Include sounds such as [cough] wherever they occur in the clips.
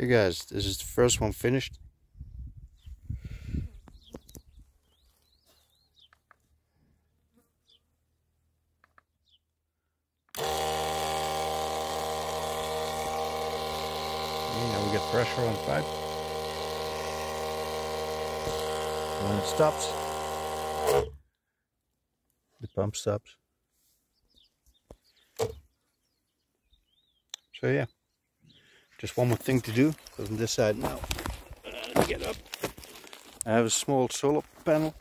Okay guys, this is the first one finished. Now we get pressure on pipe. When it stops, the pump stops. So yeah. Just one more thing to do, because on this side now, uh, get up. I have a small solar panel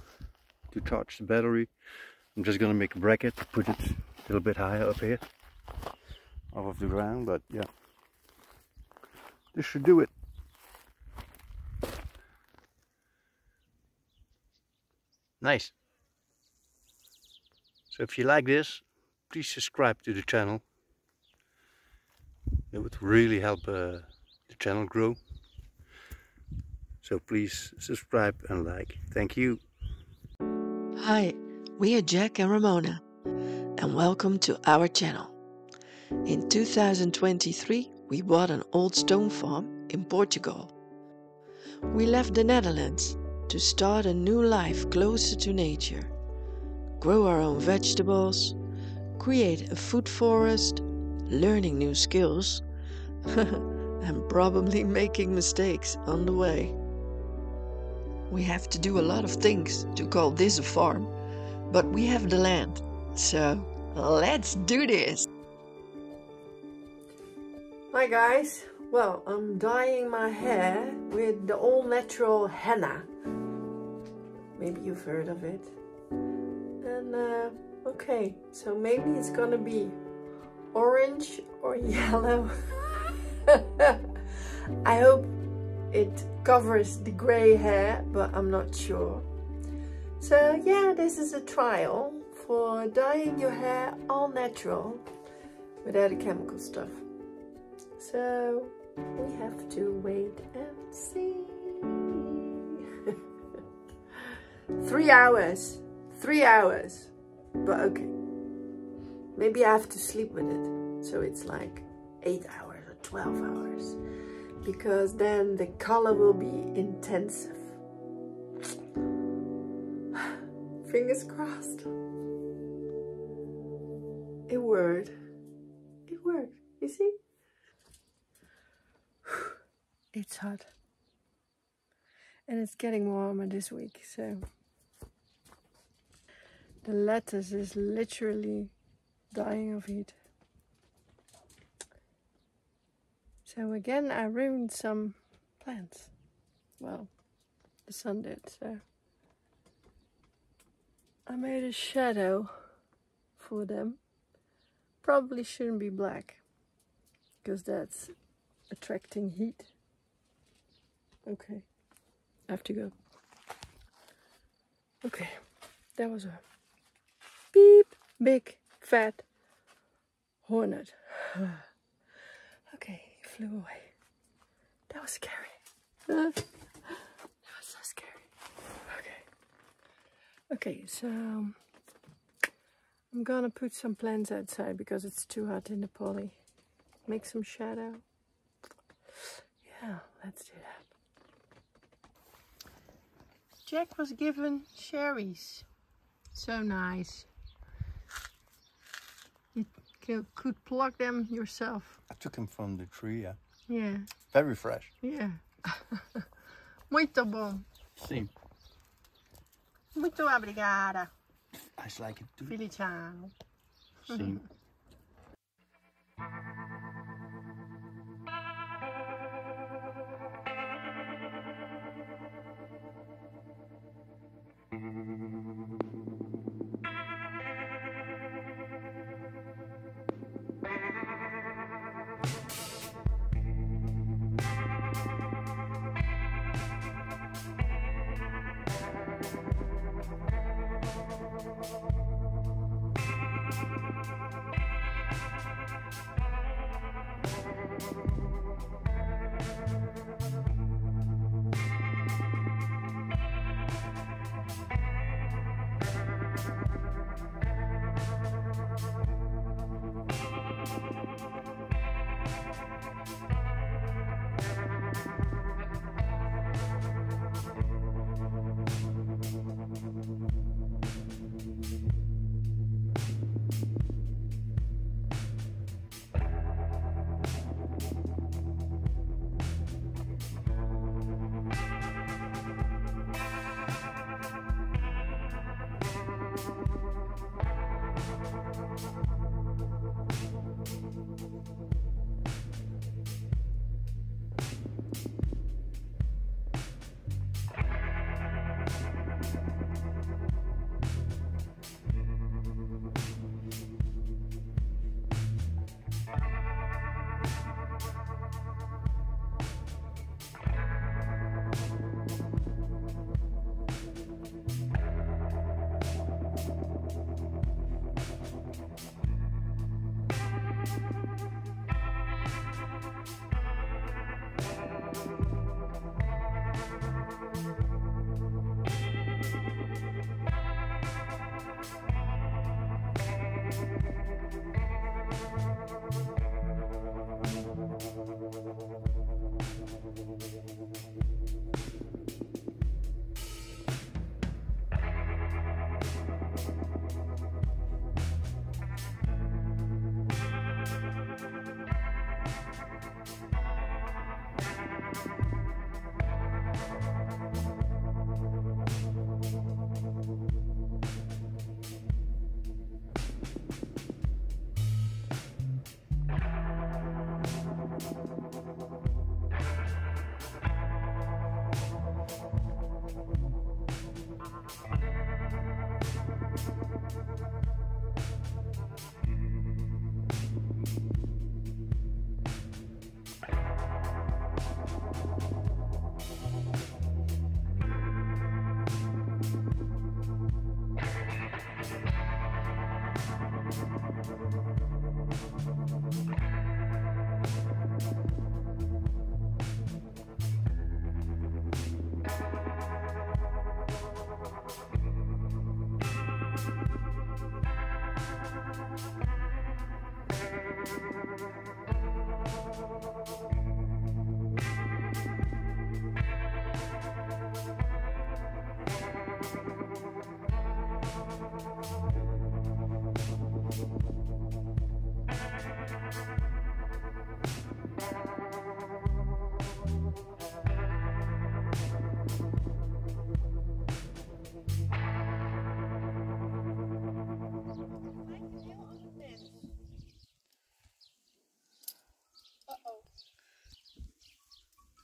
to charge the battery. I'm just gonna make a bracket, to put it a little bit higher up here, off of the ground, but yeah. This should do it. Nice. So if you like this, please subscribe to the channel it would really help uh, the channel grow. So please subscribe and like. Thank you. Hi we are jack and ramona and welcome to our channel. In 2023 we bought an old stone farm in portugal. We left the netherlands to start a new life closer to nature grow our own vegetables create a food forest learning new skills, [laughs] and probably making mistakes on the way. We have to do a lot of things to call this a farm, but we have the land, so let's do this! Hi guys, well I'm dyeing my hair with the all natural henna. Maybe you've heard of it. And uh, okay, so maybe it's gonna be orange or [laughs] yellow. I hope it covers the gray hair, but I'm not sure. So yeah, this is a trial for dyeing your hair all natural without the chemical stuff. So we have to wait and see. [laughs] three hours, three hours, but okay. Maybe I have to sleep with it. So it's like 8 hours or 12 hours. Because then the color will be intensive. [sighs] Fingers crossed. It worked. It worked. You see? [sighs] it's hot. And it's getting warmer this week, so the lettuce is literally dying of heat. So again, I ruined some plants. Well, the sun did, so. I made a shadow for them. Probably shouldn't be black, because that's attracting heat. Okay, I have to go. Okay, that was a beep, big, fat hornet. [sighs] okay, he flew away. That was scary. that was so scary. Okay. Okay, so um, I'm gonna put some plants outside because it's too hot in the poly. Make some shadow. Yeah, let's do that. Jack was given cherries. So nice you could pluck them yourself. I took them from the tree, yeah. Yeah. Very fresh. Yeah. Muito bom. Sim. Muito obrigada. I like it too. Feliciano. Sim. [laughs] [laughs]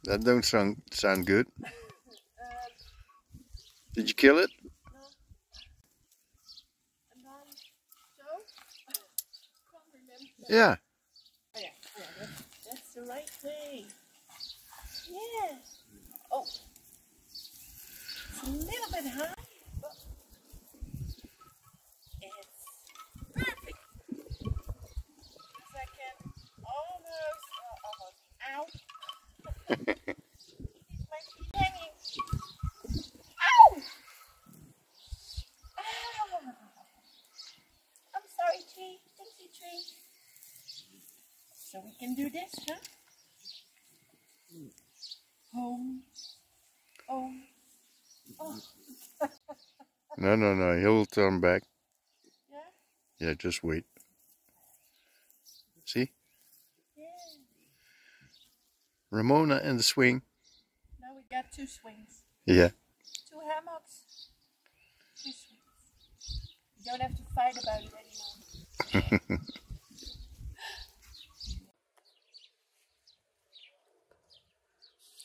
That don't sound sound good. Did you kill it? [laughs] Yeah. Oh, yeah, yeah, that's, that's the right way. Yeah. Oh. It's a little bit high, but it's perfect. Because I can almost, uh, almost, ow. These might be hanging. Ow! Ah! I'm sorry, tree. Dixie tree. So we can do this, huh? Home. Home. Oh, [laughs] No, no, no. He'll turn back. yeah? Yeah, just wait. See? Yeah. Ramona and the swing. Now we got two swings. Yeah. Two hammocks. Two swings. You don't have to fight about it anymore. [laughs]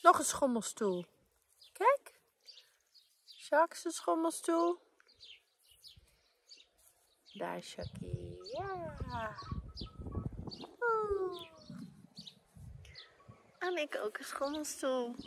Nog een schommelstoel. Kijk. Jacques' schommelstoel. Daar is Jackie. Ja. Oeh. En ik ook een schommelstoel. [laughs]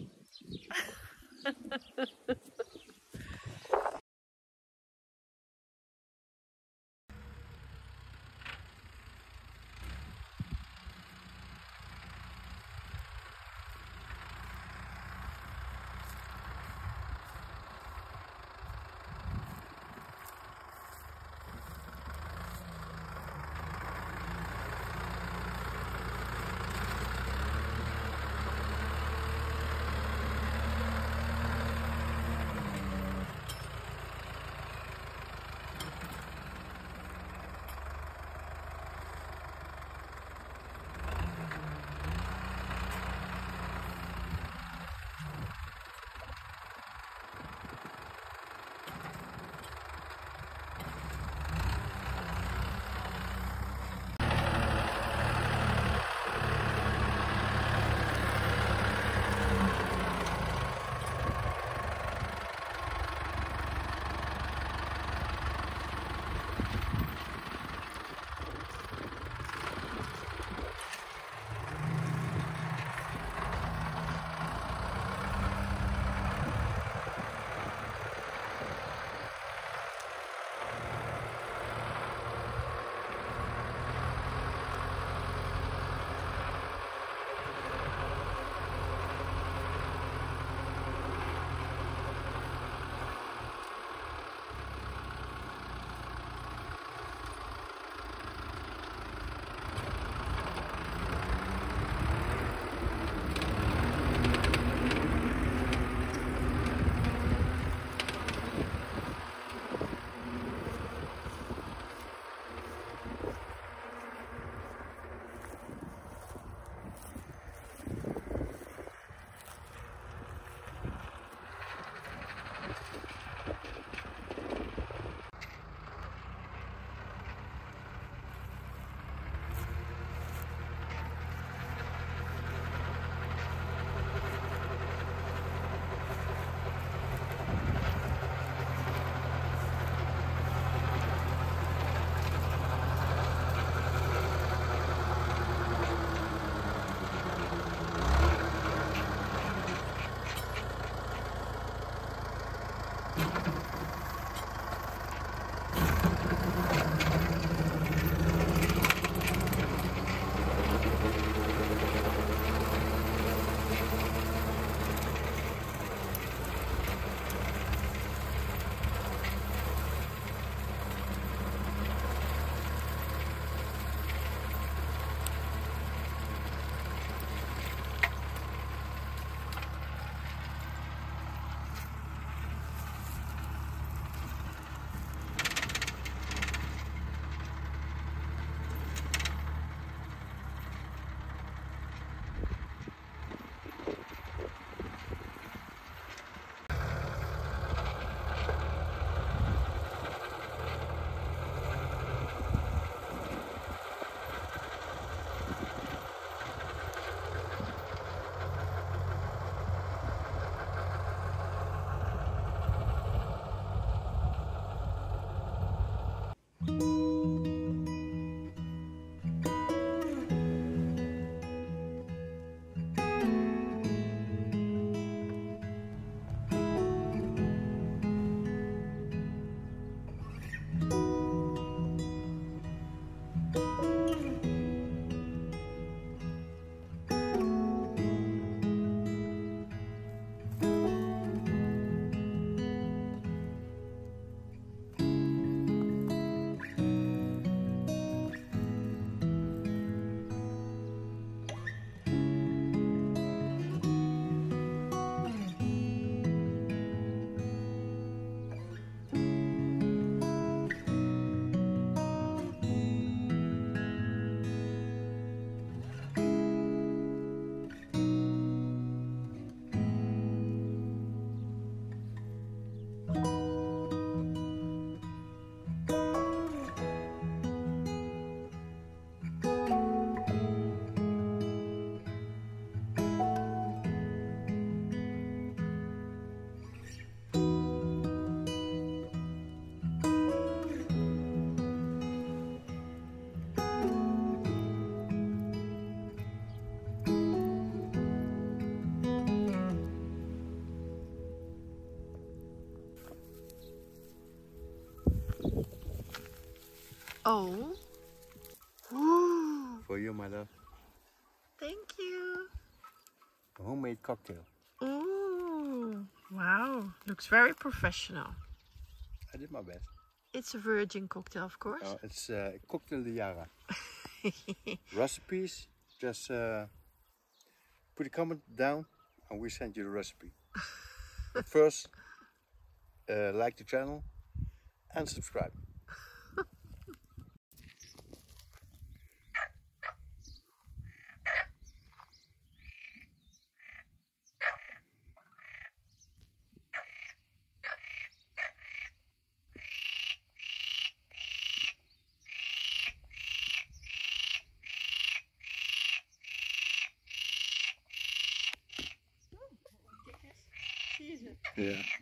Oh. [gasps] For you, my love. thank you. A homemade cocktail. Ooh, wow. Looks very professional. I did my best. It's a virgin cocktail, of course. Uh, it's uh, cocktail de Jara. [laughs] Recipes, just uh, put a comment down and we send you the recipe. [laughs] first, uh, like the channel and subscribe. Yeah.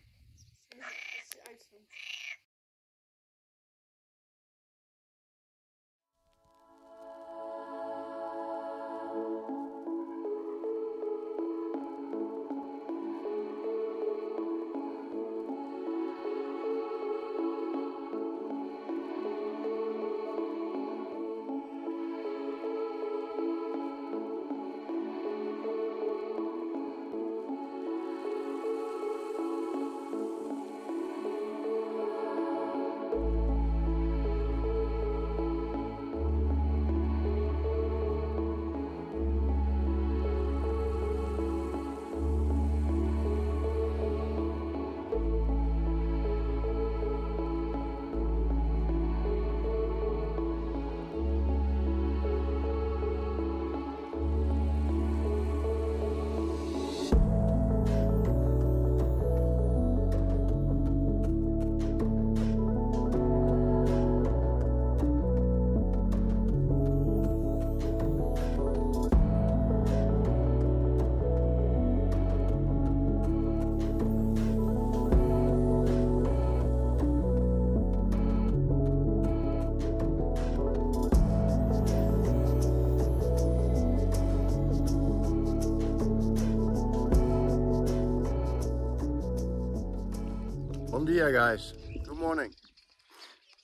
Dia guys, good morning.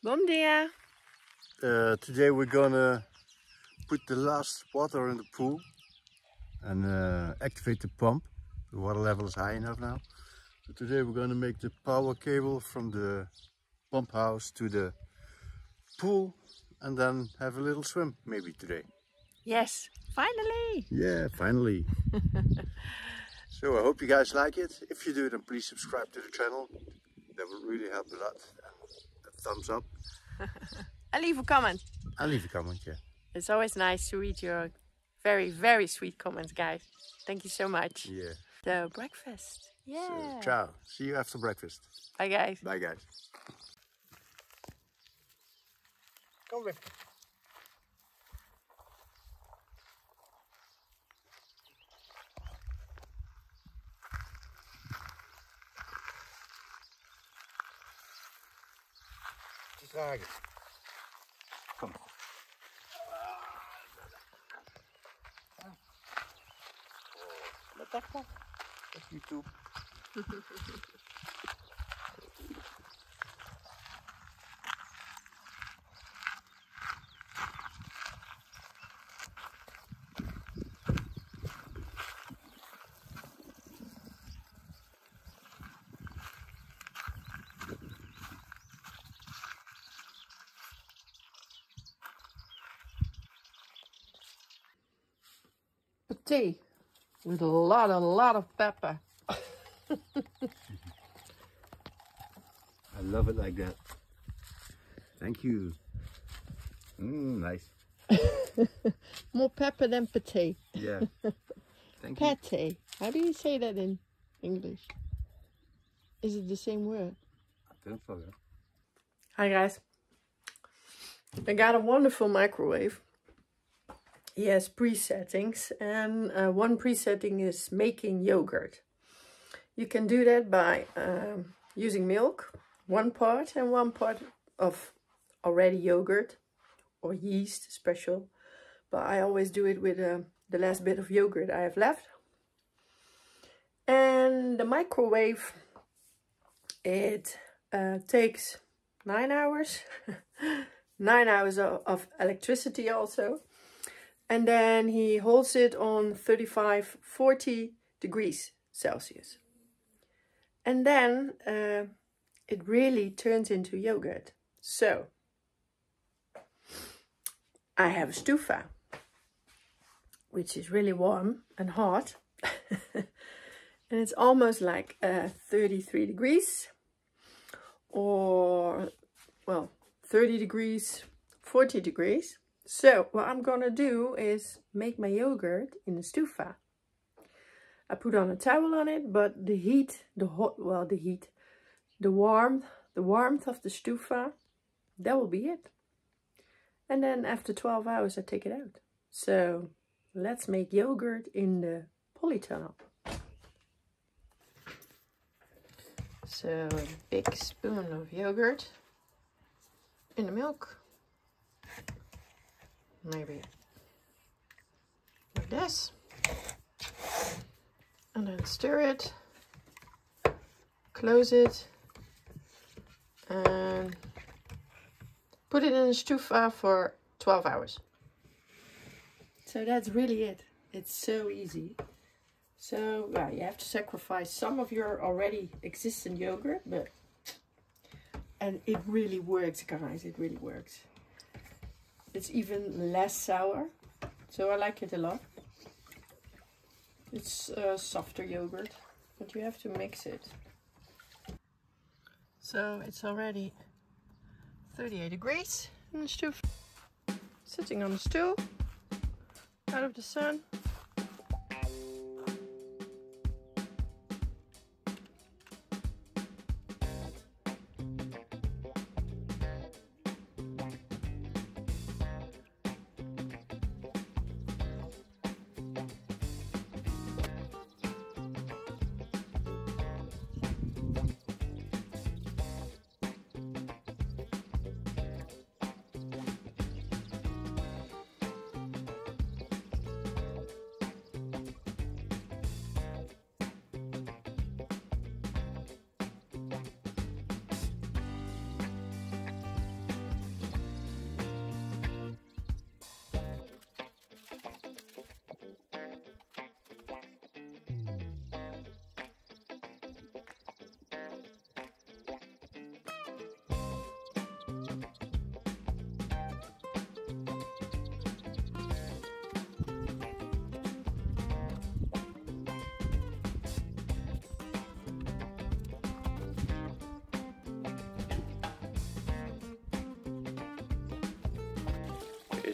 Bom dia. Uh, today we're gonna put the last water in the pool and uh, activate the pump. The water level is high enough now. So today we're gonna make the power cable from the pump house to the pool and then have a little swim maybe today. Yes, finally. Yeah, finally. [laughs] so I hope you guys like it. If you do, then please subscribe to the channel. That would really help a lot. A thumbs up. [laughs] And leave a comment. And leave a comment, yeah. It's always nice to read your very, very sweet comments, guys. Thank you so much. Yeah. The breakfast. So, Yeah. ciao. See you after breakfast. Bye, guys. Bye, guys. Kom zu. Komm. Wat YouTube. [laughs] Tea with a lot, a lot of pepper. I love it like that. Thank you. Mmm, nice. [laughs] More pepper than pate. Yeah. Thank you. Pate. How do you say that in English? Is it the same word? I don't forget. Hi guys. I got a wonderful microwave. Has presettings and uh, one presetting is making yogurt. You can do that by um, using milk, one part and one part of already yogurt or yeast special. But I always do it with uh, the last bit of yogurt I have left. And the microwave, it uh, takes nine hours [laughs] nine hours of, of electricity also. And then he holds it on 35, 40 degrees Celsius. And then uh, it really turns into yogurt. So, I have a stufa, which is really warm and hot. [laughs] and it's almost like uh, 33 degrees or, well, 30 degrees, 40 degrees. So what I'm gonna do is make my yogurt in the stufa. I put on a towel on it, but the heat, the hot, well, the heat, the warmth, the warmth of the stufa, that will be it. And then after 12 hours, I take it out. So let's make yogurt in the polytunnel. So a big spoon of yogurt in the milk. Maybe like this. And then stir it, close it, and put it in a stufa for 12 hours. So that's really it. It's so easy. So well, you have to sacrifice some of your already existing yogurt, but and it really works guys it really works it's even less sour so I like it a lot. It's a softer yogurt but you have to mix it. So it's already 38 degrees in the stove sitting on the stool out of the sun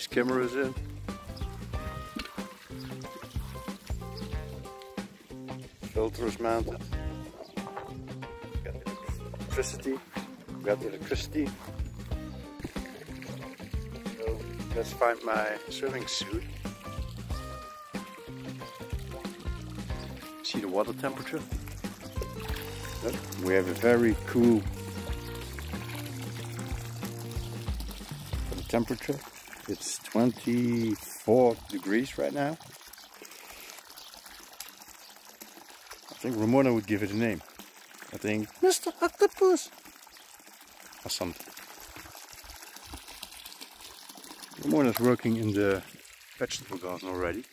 His camera's in. Filter is mounted. Got electricity. Got electricity. So let's find my swimming suit. See the water temperature? We have a very cool temperature. It's 24 degrees right now. I think Ramona would give it a name. I think Mr. Octopus or something. Ramona's working in the vegetable garden already.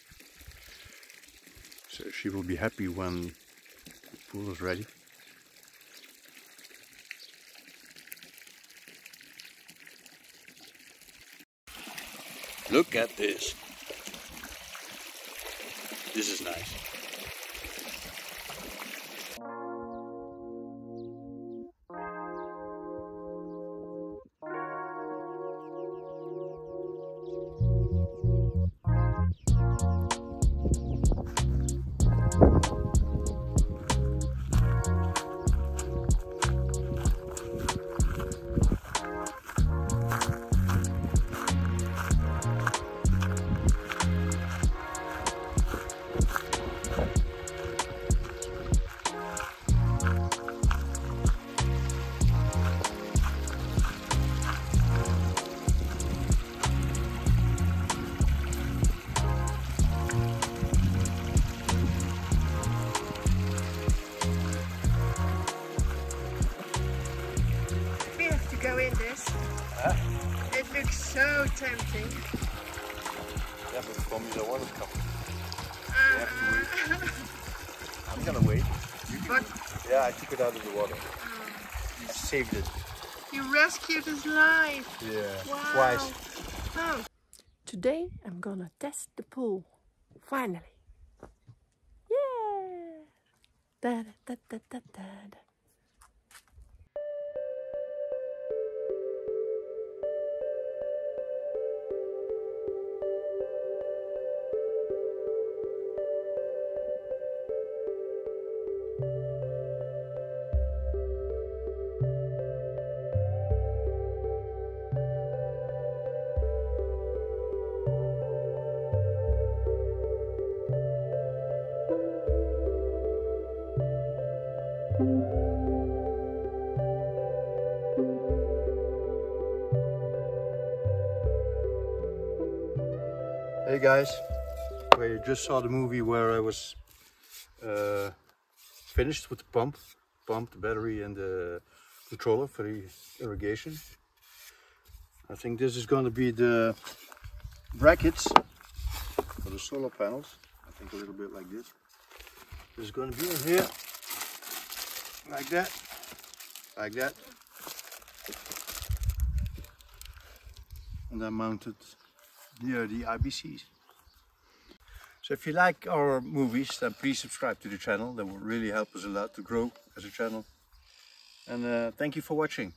So she will be happy when the pool is ready. Look at this. This is nice. Tempting. Yeah, but for me, the water's coming. Uh, have to wait. I'm gonna wait. You can- But yeah, I took it out of the water. You saved it. you rescued his life. Yeah. Wow. Twice. Oh. Today I'm gonna test the pool. Finally. Yeah. Da da da da da da. Hey guys, we just saw the movie where I was uh, finished with the pump, pump, the battery and the controller for the irrigation. I think this is going to be the brackets for the solar panels. I think a little bit like this. This is going to be in here, like that, like that. And then mounted near the IBCs. So if you like our movies, then please subscribe to the channel. That will really help us a lot to grow as a channel. And uh, thank you for watching.